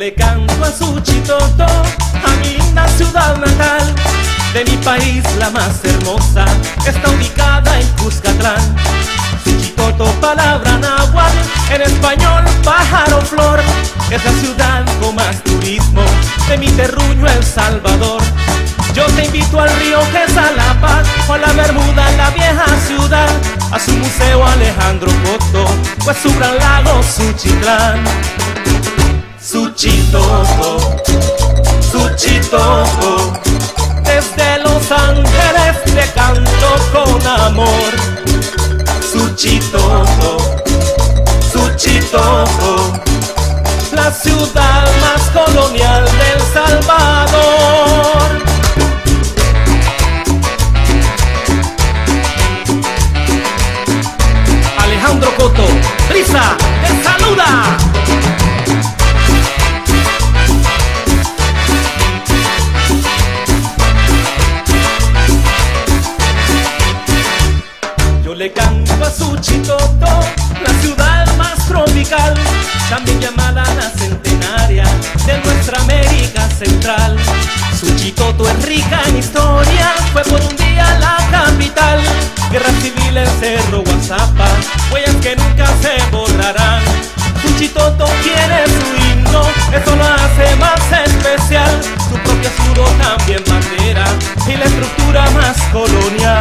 le canto a Suchitoto, a mi linda ciudad natal. De mi país la más hermosa, está ubicada en Cuscatlán. Suchitoto, palabra náhuatl, en español pájaro flor. Es la ciudad con más turismo de mi terruño El Salvador. Yo te invito al río Quesalapa o a la Bermuda, la vieja ciudad, a su museo Alejandro Coto, pues su gran lago Suchitlán. Suchitoto, Suchitoto, desde Los Ángeles te canto con amor. Suchitoto, Suchitoto, la ciudad más colonial del Salvador. Alejandro Coto, Risa, te saluda. Le canto a Suchitoto, la ciudad más tropical, también llamada la centenaria de nuestra América Central. Suchitoto es rica en historia, fue por un día la capital. Guerra civil en Cerro Guazapa, huellas que nunca se borrarán. Suchitoto quiere su himno, eso lo hace más especial. Su propio escudo también bandera y la estructura más colonial.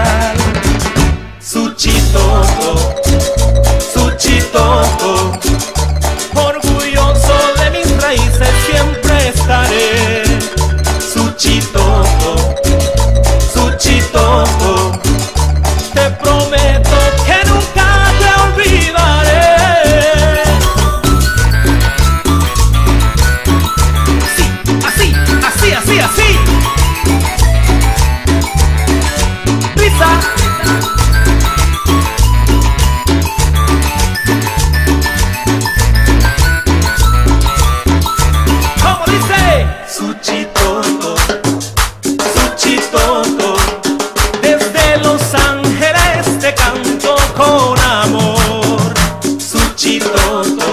Suchitoto, Suchitoto, orgulloso de mis raíces siempre estaré. Suchitoto, Suchitoto, te Ángeles